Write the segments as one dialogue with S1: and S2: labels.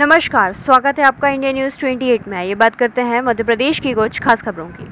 S1: नमस्कार, स्वागत है आपका इंडिया न्यूज़ 28 में। ये बात करते हैं मध्य प्रदेश की कुछ खास खबरों की।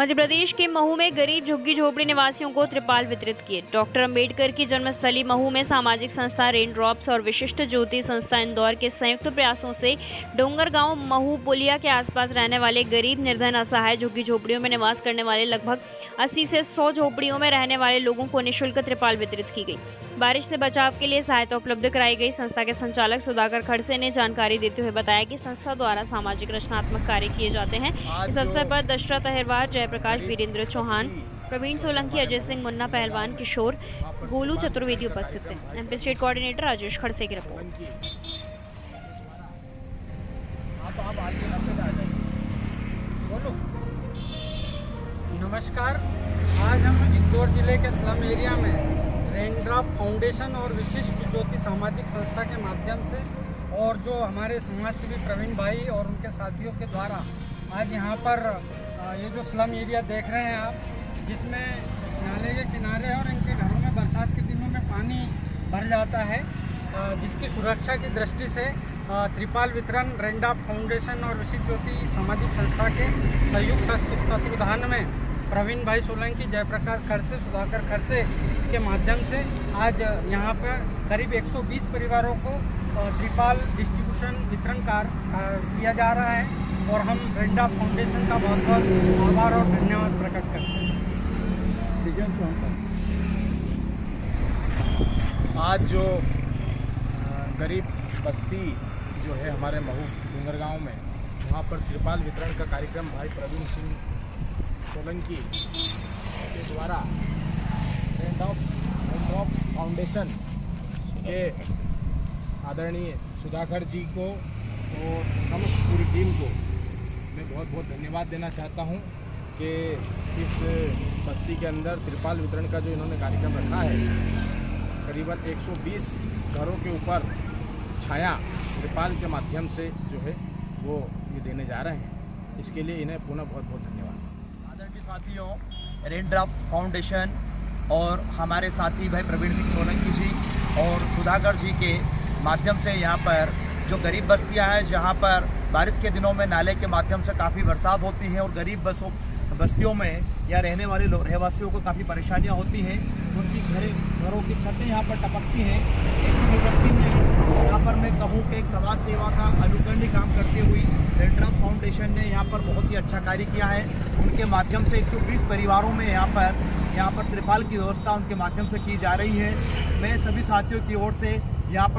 S1: मध्य प्रदेश के महू में गरीब झुग्गी झोपड़ी निवासियों को त्रिपाल वितरित किए। डॉक्टर अंबेडकर की जन्मस्थली महू में सामाजिक संस्था रेन ड्रॉप्स और विशिष्ट ज्योति संस्था इंदौर के संयुक्त प्रयासों से डोंगर गाँव महू पुलिया के आसपास रहने वाले गरीब निर्धन असहाय झुग्गी झोपड़ियों में निवास करने वाले लगभग 80 से सौ झोपड़ियों में रहने वाले लोगों को निःशुल्क त्रिपाल वितरित की गई। बारिश से बचाव के लिए सहायता उपलब्ध कराई गई। संस्था के संचालक सुधाकर खड़से ने जानकारी देते हुए बताया कि संस्था द्वारा सामाजिक रचनात्मक कार्य किए जाते हैं। इस अवसर पर दशरथ अहिरवार जयप्रकाश वीरेंद्र चौहान, प्रवीण सोलंकी, अजय सिंह मुन्ना, पहलवान किशोर गोलू चतुर्वेदी उपस्थित थे। MP state coordinator Rajesh Khadse की रिपोर्ट।
S2: नमस्कार, आज हम इंदौर ज़िले के स्लम एरिया में रेनड्रॉप फाउंडेशन और विशिष्ट ज्योति सामाजिक संस्था के माध्यम से और जो हमारे समाज सेवी प्रवीण भाई और उनके साथियों के द्वारा आज यहाँ पर ये जो स्लम एरिया देख रहे हैं आप, जिसमें नाले के किनारे और इनके घरों में बरसात के दिनों में पानी भर जाता है जिसकी सुरक्षा की दृष्टि से त्रिपाल वितरण, रेंडा फाउंडेशन और विशिष्ट ज्योति सामाजिक संस्था के संयुक्त तत्वाधान में प्रवीण भाई सोलंकी, जयप्रकाश खड़से, सुधाकर खड़से के माध्यम से आज यहाँ पर करीब 120 परिवारों को त्रिपाल डिस्ट्रीब्यूशन वितरण कार्य किया जा रहा है। और हम रेंडा फाउंडेशन का बहुत बहुत आभार और धन्यवाद प्रकट करते हैं।
S3: आज जो गरीब बस्ती जो है हमारे महू डूंगर गाँव में वहाँ पर त्रिपाल वितरण का कार्यक्रम भाई प्रवीण सिंह सोलंकी के द्वारा रेंड ऑफ़ फाउंडेशन के आदरणीय सुधाकर जी को और समस्त पूरी टीम को मैं बहुत बहुत धन्यवाद देना चाहता हूँ कि इस बस्ती के अंदर त्रिपाल वितरण का जो इन्होंने कार्यक्रम रखा है, करीबन 120 घरों के ऊपर छाया त्रिपाल के माध्यम से जो है वो ये देने जा रहे हैं। इसके लिए इन्हें पुनः बहुत बहुत धन्यवाद।
S4: आदरणीय साथियों रेन ड्राफ्ट फाउंडेशन और हमारे साथी भाई प्रवीण सिंह सोलंकी जी और सुधाकर जी के माध्यम से यहाँ पर जो गरीब बस्तियाँ हैं, जहाँ पर बारिश के दिनों में नाले के माध्यम से काफ़ी बरसात होती है और गरीब बसों, बस्तियों में या रहने वाले रहवासियों को काफ़ी परेशानियाँ होती हैं। उनकी घरे, घरों की छतें यहाँ पर टपकती हैं। यहाँ पर मैं कहूँ कि एक समाज सेवा का अनुकरणीय काम करते हुए रेड्रा फाउंडेशन ने यहाँ पर बहुत ही अच्छा कार्य किया है। उनके माध्यम से 120 परिवारों में यहाँ पर यहाँ पर त्रिपाल की व्यवस्था उनके माध्यम से की जा रही है। मैं सभी साथियों की ओर से यहाँ पर